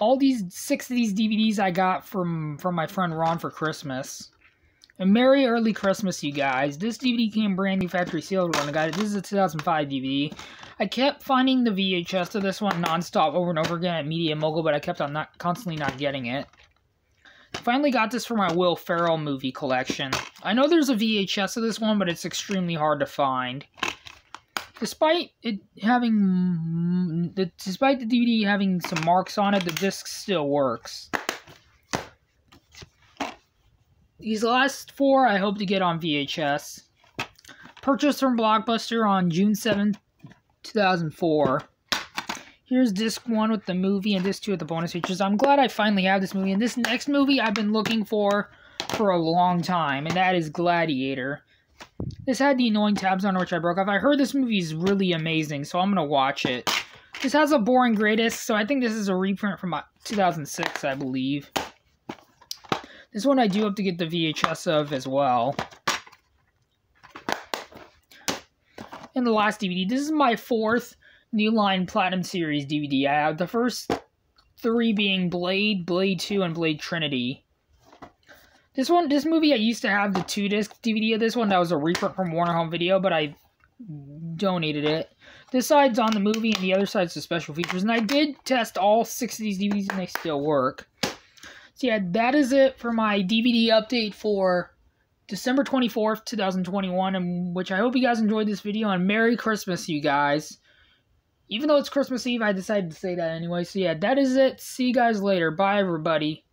all these six of these DVDs I got from from my friend Ron for Christmas. And Merry Early Christmas, you guys. This DVD came brand new factory sealed when I got it. This is a 2005 DVD. I kept finding the VHS of this one nonstop over and over again at Media Mogul, but I kept on not constantly not getting it. Finally got this for my Will Ferrell movie collection. I know there's a VHS of this one, but it's extremely hard to find. Despite it having, despite the DVD having some marks on it, the disc still works. These last four I hope to get on VHS. Purchased from Blockbuster on June 7th, 2004. Here's disc one with the movie and disc two with the bonus features. I'm glad I finally have this movie. And this next movie I've been looking for for a long time, and that is Gladiator. This had the annoying tabs on which I broke off. I heard this movie is really amazing, so I'm gonna watch it. This has a boring greatest, so I think this is a reprint from uh, 2006, I believe. This one I do have to get the VHS of as well. And the last DVD. This is my fourth New Line Platinum Series DVD. I have the first three being Blade, Blade 2, and Blade Trinity. This one, this movie, I used to have the two disc DVD of this one. That was a reprint from Warner Home Video, but I donated it. This side's on the movie, and the other side's the special features. And I did test all six of these DVDs, and they still work. So yeah, that is it for my DVD update for December 24th, 2021, and which I hope you guys enjoyed this video, and Merry Christmas, you guys. Even though it's Christmas Eve, I decided to say that anyway. So yeah, that is it. See you guys later. Bye, everybody.